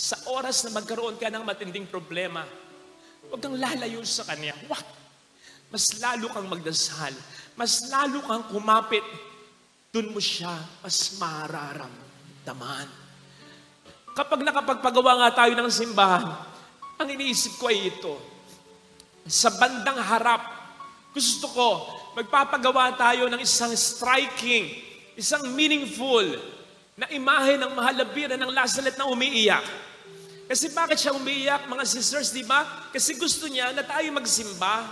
sa oras na magkaroon ka ng matinding problema, huwag kang lalayo sa Kanya. What? Mas lalo kang magdasal. Mas lalo kang kumapit. Doon mo siya mas mararamdaman. Kapag nakapagpagawa nga tayo ng simbahan, ang iniisip ko ay ito. Sa bandang harap, gusto ko, magpapagawa tayo ng isang striking, isang meaningful na imahe ng mahalabira ng Lazaret na umiiyak. Kasi bakit siya umiiyak, mga sisters, di ba? Kasi gusto niya na tayo magsimba.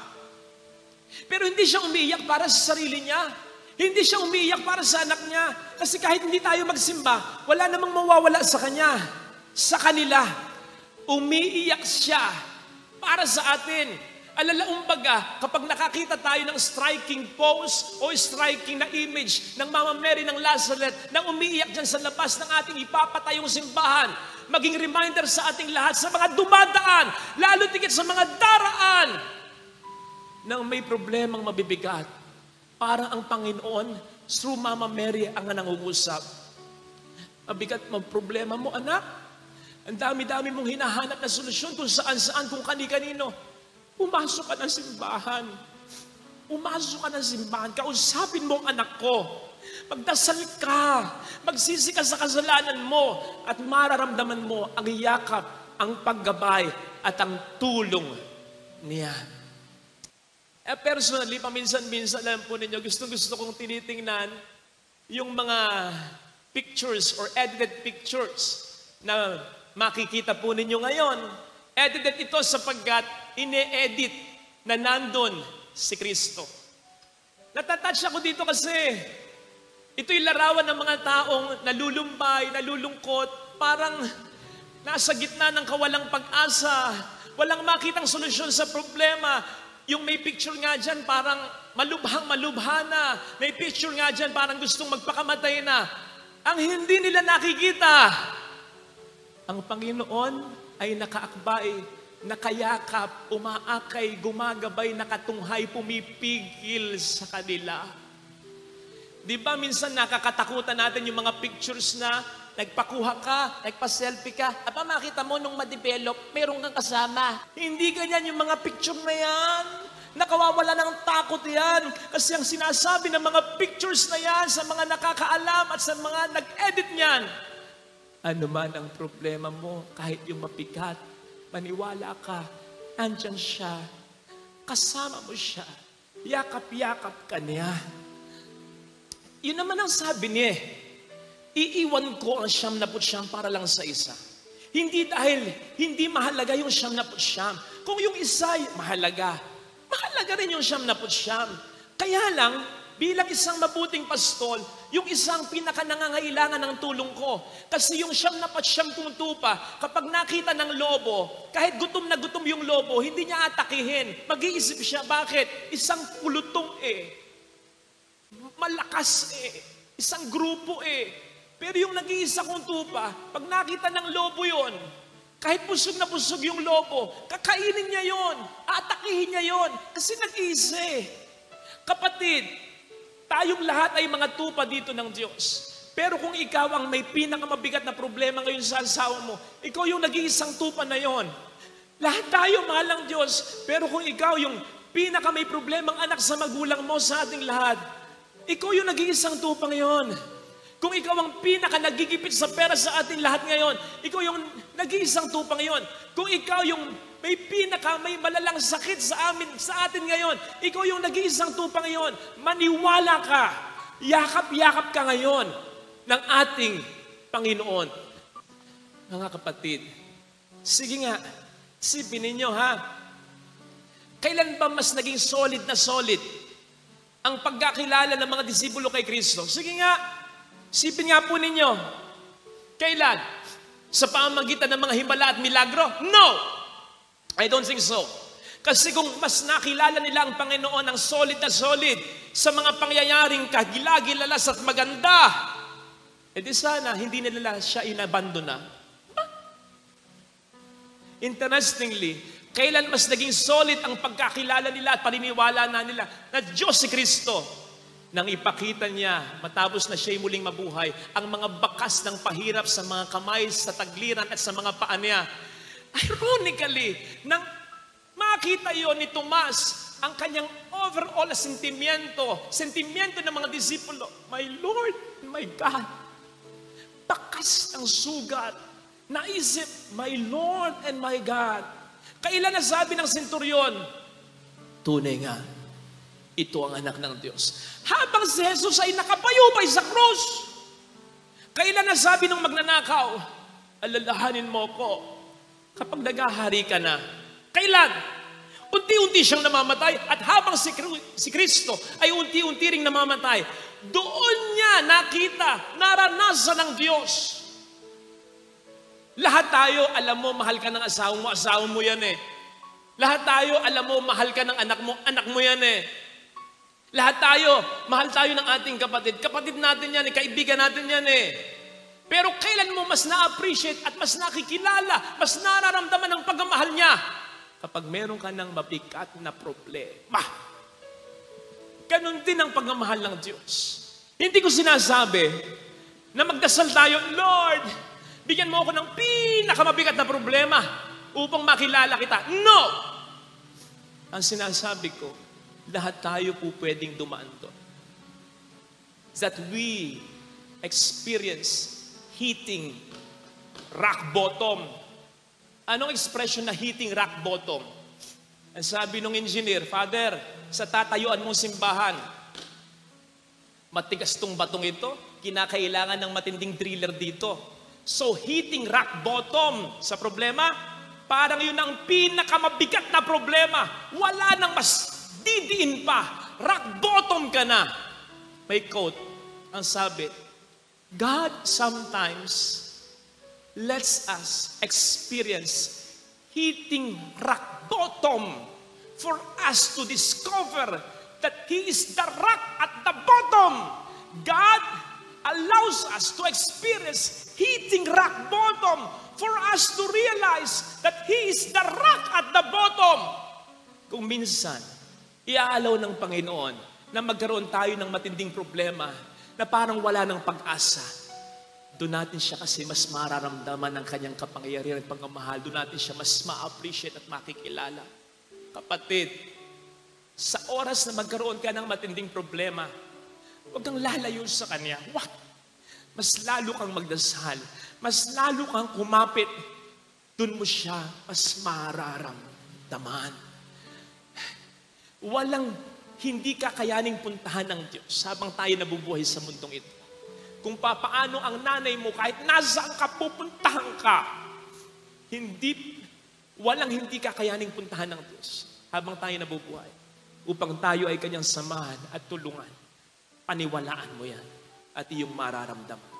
Pero hindi siya umiiyak para sa sarili niya. Hindi siya umiiyak para sa anak niya. Kasi kahit hindi tayo magsimba, wala namang mawawala sa kanya. Sa kanila. Umiiyak siya para sa atin. Alalaumbaga, kapag nakakita tayo ng striking pose o striking na image ng Mama Mary ng Lazareth na umiiyak dyan sa labas ng ating ipapatayong simbahan, maging reminder sa ating lahat, sa mga dumadaan, lalo tigit sa mga daraan, nang may problemang mabibigat. Para ang Panginoon, through Mama Mary, ang nangungusap. Mabigat mo problema mo, anak. Ang dami-dami mong hinahanap na solusyon kung saan-saan, kung kani-kanino. Pumasok ka ng simbahan. Pumasok ka ng simbahan. Kausapin mo ang anak ko. Magdasal ka. Magsisi ka sa kasalanan mo. At mararamdaman mo ang yakap, ang paggabay, at ang tulong niya. Eh, personally, paminsan-minsan alam po ninyo, gusto-gusto kong tinitingnan yung mga pictures or edited pictures na makikita po ninyo ngayon. Edited ito sapagkat ine-edit na nandun si Kristo. Natatouch ako dito kasi ito'y larawan ng mga taong nalulumbay, nalulungkot, parang nasa gitna ng kawalang pag-asa, walang makitang solusyon sa problema, yung may picture nga dyan, parang malubhang malubha na. May picture nga dyan, parang gustong magpakamatay na. Ang hindi nila nakikita, ang Panginoon ay nakaakbay, nakayakap, umaakay, gumagabay, nakatunghay, pumipigil sa kanila. Di ba minsan nakakatakutan natin yung mga pictures na nagpakuha ka, nagpa-selfie ka, apa makita mo nung ma-develop, meron kang kasama. Hindi ganyan yung mga picture na yan. Nakawawala ng takot yan. Kasi ang sinasabi ng mga pictures na yan sa mga nakakaalam at sa mga nag-edit niyan, ano man ang problema mo, kahit yung mapigat, maniwala ka, andyan siya, kasama mo siya, yakap-yakap ka niya. Yun naman ang sabi niya eh. Iiwan ko ang siyam na siyam para lang sa isa. Hindi dahil hindi mahalaga yung siyam na siyam. Kung yung isa mahalaga, mahalaga rin yung siyam na siyam. Kaya lang, bilang isang mabuting pastol, yung isang pinaka nangangailangan ng tulong ko. Kasi yung siyam na siyam kong tupa, kapag nakita ng lobo, kahit gutom na gutom yung lobo, hindi niya atakihin. Mag-iisip siya, bakit? Isang kulutong eh. Malakas eh. Isang grupo eh. Pero yung nag-iisa kong tupa, pag nakita ng lobo yon, kahit busog na busog yung lobo, kakainin niya yon, atakihin niya yon, kasi nag-iisa eh. Kapatid, tayong lahat ay mga tupa dito ng Diyos. Pero kung ikaw ang may pinakamabigat na problema ngayon sa asawa mo, ikaw yung nag-iisang tupa na yon. Lahat tayo mahal ng Diyos. Pero kung ikaw yung pinaka may problemang anak sa magulang mo sa ating lahat, ikaw yung nag-iisang tupa ngayon. Kung ikaw ang pinaka nagigipit sa pera sa atin lahat ngayon, ikaw yung nag-iisang tupa ngayon. Kung ikaw yung may pinaka, may malalang sakit sa amin, sa atin ngayon, ikaw yung nag-iisang tupa ngayon, maniwala ka, yakap-yakap ka ngayon ng ating Panginoon. Mga kapatid, sige nga, sipin ninyo ha, kailan ba mas naging solid na solid ang pagkakilala ng mga disipulo kay Kristo? Sige nga, Sipin nga po ninyo, kailan? Sa pamagitan ng mga himala at milagro? No! I don't think so. Kasi kung mas nakilala nila ang Panginoon ng solid na solid sa mga pangyayaring kagilagilalas at maganda, edi sana hindi nila siya inabandona. Interestingly, kailan mas naging solid ang pagkakilala nila at paniniwala na nila na Diyos si Kristo nang ipakita niya matapos na siya'y muling mabuhay ang mga bakas ng pahirap sa mga kamay, sa tagliran at sa mga paa niya. Ironically, nang makita yon ni Tomas, ang kanyang overall sentimiento, sentimiento ng mga disipulo, My Lord, my God, bakas ng sugat, naisip, My Lord and my God. Kailan na sabi ng senturyon, tunay nga, ito ang anak ng Diyos. Habang si Jesus ay nakapayupay sa krus, kailan na sabi ng magnanakaw, alalahanin mo ko kapag nagahari ka na. Kailan? Unti-unti siyang namamatay at habang si, si Kristo ay unti-unti ring namamatay, doon niya nakita, naranasan ng Diyos. Lahat tayo, alam mo, mahal ka ng asawa mo, asawa mo yan eh. Lahat tayo, alam mo, mahal ka ng anak mo, anak mo yan eh. Lahat tayo, mahal tayo ng ating kapatid. Kapatid natin yan, eh, kaibigan natin yan eh. Pero kailan mo mas na-appreciate at mas nakikilala, mas nararamdaman ang pagmamahal niya? Kapag meron ka ng mabigat na problema. Ganon din ang pagmamahal ng Diyos. Hindi ko sinasabi na magdasal tayo, Lord, bigyan mo ako ng pinakamabigat na problema upang makilala kita. No! Ang sinasabi ko, lahat tayo po pwedeng dumaan doon. That we experience hitting rock bottom. Anong expression na hitting rock bottom? Ang sabi ng engineer, Father, sa tatayuan mong simbahan, matigas tong batong ito, kinakailangan ng matinding driller dito. So hitting rock bottom sa problema, parang yun ang pinakamabigat na problema. Wala nang mas didiin pa, rock bottom ka na. May quote, ang sabi, God sometimes lets us experience hitting rock bottom for us to discover that He is the rock at the bottom. God allows us to experience hitting rock bottom for us to realize that He is the rock at the bottom. Kung minsan, iaalaw ng Panginoon na magkaroon tayo ng matinding problema na parang wala ng pag-asa. Doon natin siya kasi mas mararamdaman ng kanyang kapangyarihan at pagmamahal. Doon natin siya mas ma-appreciate at makikilala. Kapatid, sa oras na magkaroon ka ng matinding problema, huwag kang lalayo sa Kanya. What? Mas lalo kang magdasal. Mas lalo kang kumapit. Doon mo siya mas mararamdaman. Walang hindi kakayaning puntahan ng Diyos habang tayo nabubuhay sa mundong ito. Kung papaano ang nanay mo, kahit nasaan ka, pupuntahan ka. Hindi, walang hindi kakayaning puntahan ng Diyos habang tayo nabubuhay. Upang tayo ay kanyang samahan at tulungan. Paniwalaan mo yan at iyong mararamdaman.